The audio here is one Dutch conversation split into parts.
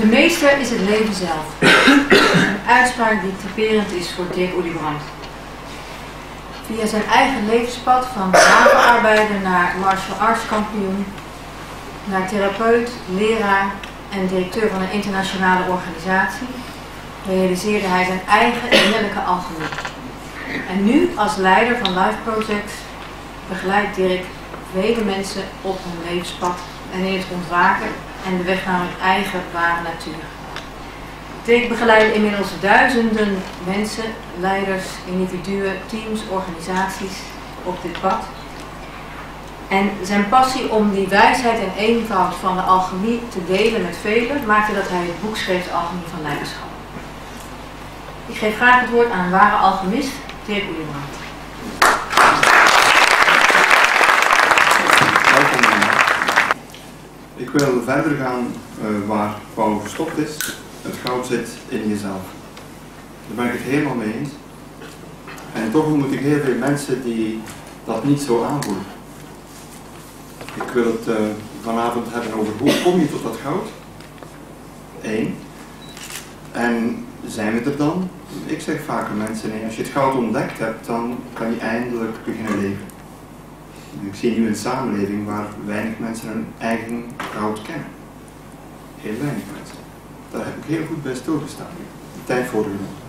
De meester is het leven zelf. Een uitspraak die typerend is voor Dirk Oelibrand. Via zijn eigen levenspad van havenarbeider naar martial arts kampioen, naar therapeut, leraar en directeur van een internationale organisatie, realiseerde hij zijn eigen innerlijke alchemie. En nu, als leider van Life Projects, begeleidt Dirk vele mensen op hun levenspad en in het ontwaken en de weg naar hun eigen ware natuur. Dirk begeleidt inmiddels duizenden mensen, leiders, individuen, teams, organisaties op dit pad. En zijn passie om die wijsheid en eenvoud van de alchemie te delen met velen maakte dat hij het boek schreef Alchemie van Leiderschap. Ik geef graag het woord aan een ware alchemist, Dirk Oedebrand. Ik wil verder gaan uh, waar Paul gestopt is. Het goud zit in jezelf. Daar ben ik het helemaal mee eens. En toch ontmoet ik heel veel mensen die dat niet zo aanvoelen. Ik wil het uh, vanavond hebben over hoe kom je tot dat goud? Eén. En zijn we er dan? Ik zeg vaker mensen, nee, als je het goud ontdekt hebt, dan kan je eindelijk beginnen leven. Ik zie nu een samenleving waar weinig mensen hun eigen goud kennen. Heel weinig mensen. Daar heb ik heel goed bij stilgestaan. De tijd voor genomen.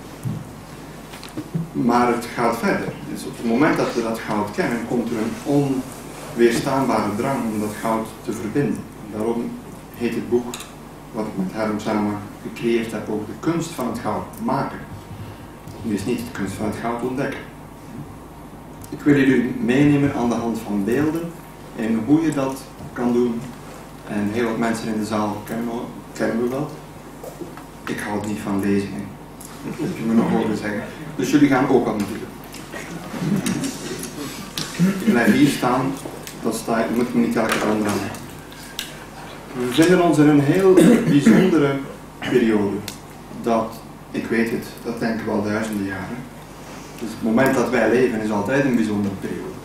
Maar het gaat verder. Dus op het moment dat we dat goud kennen, komt er een onweerstaanbare drang om dat goud te verbinden. Daarom heet het boek wat ik met Herm samen gecreëerd heb over de kunst van het goud maken. Nu is niet de kunst van het goud ontdekken. Ik wil jullie meenemen aan de hand van beelden en hoe je dat kan doen. En heel wat mensen in de zaal kennen, we dat. Ik hou niet van lezingen. Dat heb je me nog horen zeggen. Dus jullie gaan ook aan moeten doen. Ik blijf hier staan, dat sta, moet ik me niet elke keer aandragen. We bevinden ons in een heel bijzondere periode. Dat, ik weet het, dat denken we al duizenden jaren. Dus het moment dat wij leven is altijd een bijzondere periode.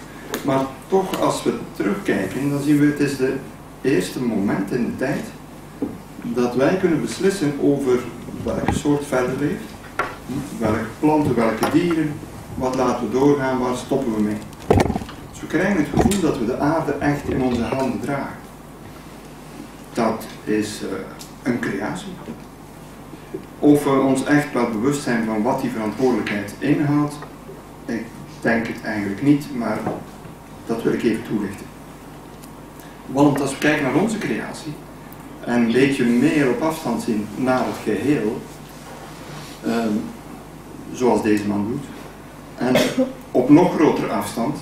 Maar toch, als we terugkijken, dan zien we het is de eerste moment in de tijd dat wij kunnen beslissen over welke soort verder leeft, welke planten, welke dieren, wat laten we doorgaan, waar stoppen we mee. Dus we krijgen het gevoel dat we de aarde echt in onze handen dragen. Dat is uh, een creatie. Of we ons echt wel bewust zijn van wat die verantwoordelijkheid inhoudt, ik denk het eigenlijk niet, maar dat wil ik even toelichten. Want als we kijken naar onze creatie en een beetje meer op afstand zien naar het geheel, um, zoals deze man doet, en op nog grotere afstand,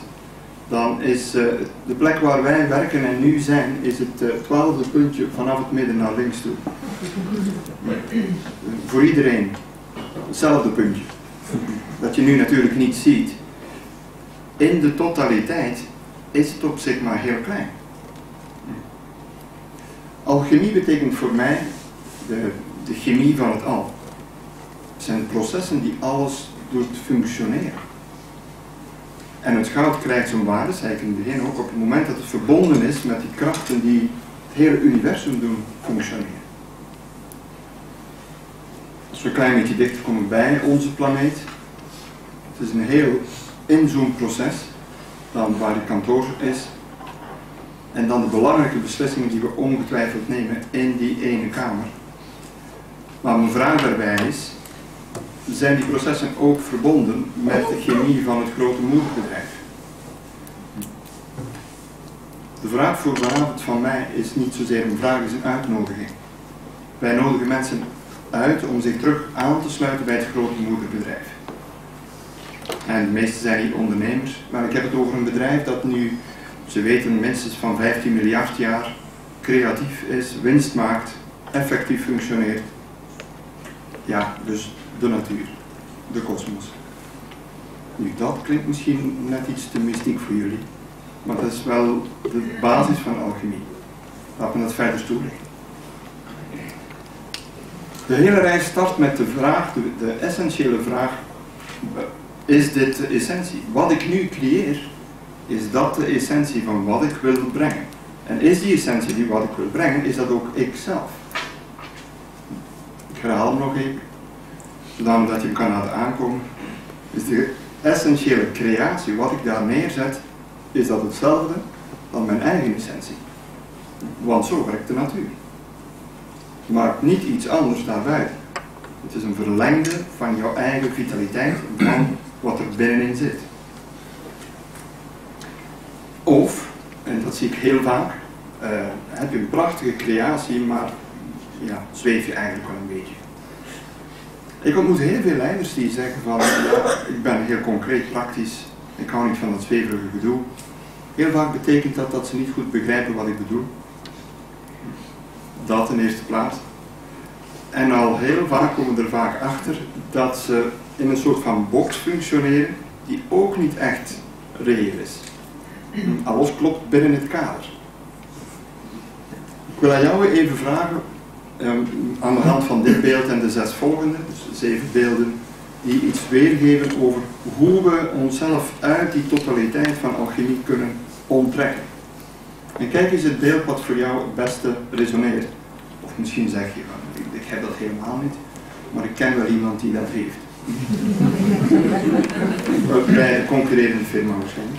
dan is uh, de plek waar wij werken en nu zijn, is het uh, twaalfde puntje vanaf het midden naar links toe. Voor iedereen hetzelfde puntje. Dat je nu natuurlijk niet ziet. In de totaliteit is het op zich maar heel klein. Alchemie betekent voor mij de, de chemie van het al. Het zijn processen die alles doet functioneren. En het goud krijgt zo'n waarde, zei ik in het begin ook, op het moment dat het verbonden is met die krachten die het hele universum doen functioneren. Als we een klein beetje dichter komen bij onze planeet, het is een heel inzoomproces, dan waar de kantoor is, en dan de belangrijke beslissingen die we ongetwijfeld nemen in die ene kamer. Maar mijn vraag daarbij is, zijn die processen ook verbonden met de chemie van het grote moederbedrijf? De vraag voor vanavond van mij is niet zozeer een vraag, is een uitnodiging. Wij nodigen mensen uit om zich terug aan te sluiten bij het grote moederbedrijf. En de meeste zijn niet ondernemers, maar ik heb het over een bedrijf dat nu, ze weten, minstens van 15 miljard jaar creatief is, winst maakt, effectief functioneert. Ja, dus de natuur, de kosmos. Nu, dat klinkt misschien net iets te mystiek voor jullie, maar dat is wel de basis van alchemie. Laten we dat verder toelichten. De hele reis start met de vraag, de, de essentiële vraag, is dit de essentie? Wat ik nu creëer, is dat de essentie van wat ik wil brengen? En is die essentie die wat ik wil brengen, is dat ook ik zelf? Herhaal hem nog even, dat je hem kan laten aankomen, de essentiële creatie, wat ik daar neerzet, is dat hetzelfde dan mijn eigen essentie. Want zo werkt de natuur. Maakt niet iets anders daarbuiten. Het is een verlengde van jouw eigen vitaliteit, van wat er binnenin zit. Of, en dat zie ik heel vaak, uh, heb je een prachtige creatie, maar ja, zweef je eigenlijk wel een beetje. Ik ontmoet heel veel leiders die zeggen van, ja, ik ben heel concreet, praktisch, ik hou niet van dat zweverige gedoe. Heel vaak betekent dat dat ze niet goed begrijpen wat ik bedoel. Dat in eerste plaats. En al heel vaak komen we er vaak achter dat ze in een soort van box functioneren die ook niet echt reëel is. Alles klopt binnen het kader. Ik wil aan jou even vragen, ehm, aan de hand van dit beeld en de zes volgende, dus zeven beelden, die iets weergeven over hoe we onszelf uit die totaliteit van alchemie kunnen onttrekken. En kijk eens het beeld wat voor jou het beste resoneert. Of misschien zeg je, ik heb dat helemaal niet, maar ik ken wel iemand die dat heeft. Bij een concurrerende firma waarschijnlijk.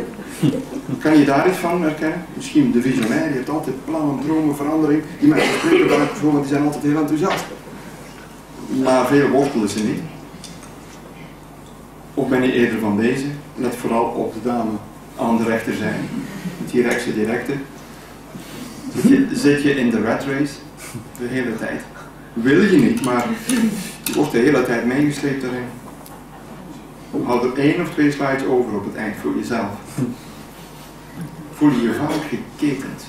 Kan je daar iets van herkennen? Misschien de visionair, die heeft altijd plannen, dromen, verandering. Die mensen spreken daar bijvoorbeeld, die zijn altijd heel enthousiast. Maar veel wortelen ze niet. Of ben je eerder van deze? Let vooral op de dame aan de rechter zijn. Rechtse directe. Zit je, zit je in de rat race de hele tijd? Wil je niet, maar je wordt de hele tijd meegesleept daarin. Houd er één of twee slides over op het eind voor jezelf. Voel je je vaak geketend.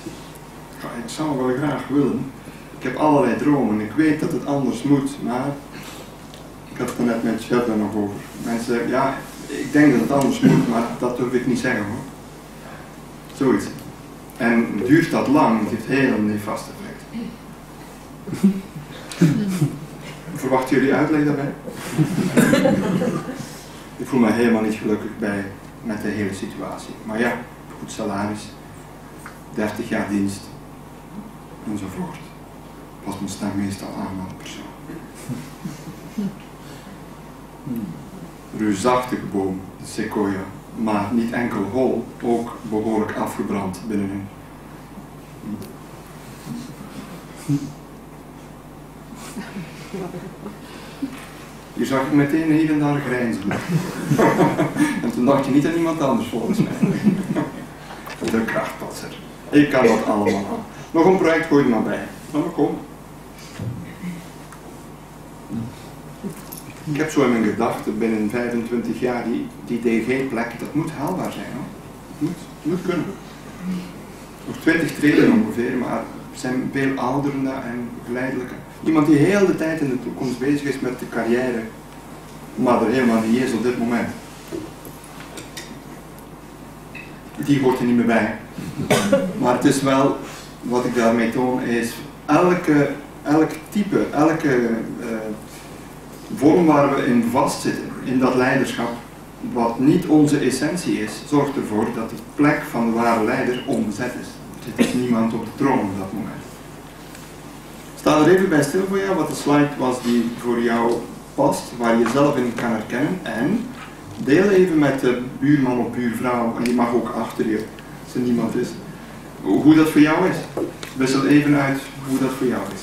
Ik zou wel graag willen. Ik heb allerlei dromen. Ik weet dat het anders moet, maar ik had het er net met Chef daar nog over. Mensen zeggen, ja, ik denk dat het anders moet, maar dat durf ik niet zeggen hoor. Zoiets. En duurt dat lang, het heeft heel nefast effect. Verwachten jullie uitleg daarbij? ik voel me helemaal niet gelukkig bij met de hele situatie. Maar ja, goed salaris, 30 jaar dienst enzovoort. Pas mijn stem meestal aan aan de persoon. Reusachtige boom, de sequoia, maar niet enkel hol, ook behoorlijk afgebrand binnenin. Je zag ik meteen hier en daar grijnzen. en toen dacht je niet aan iemand anders volgens mij. De krachtpatser. Ik kan dat allemaal. Nog een project gooi maar bij. Nou, kom. Ik heb zo in mijn gedachten binnen 25 jaar die, die DG-plek, dat moet haalbaar zijn hoor. Het moet, moet kunnen. Nog 20 treden ongeveer, maar zijn veel ouder en geleidelijker. Iemand die heel de tijd in de toekomst bezig is met de carrière, maar er helemaal niet is op dit moment. Die hoort er niet meer bij. Maar het is wel, wat ik daarmee toon, is elke, elk type, elke uh, vorm waar we in vastzitten, in dat leiderschap, wat niet onze essentie is, zorgt ervoor dat de plek van de ware leider onbezet is. Er zit niemand op de troon op dat moment. Sta er even bij stil voor jou wat de slide was die voor jou past, waar je zelf in kan herkennen. En deel even met de buurman of buurvrouw, en die mag ook achter je, als er niemand is, hoe dat voor jou is. Wissel even uit hoe dat voor jou is.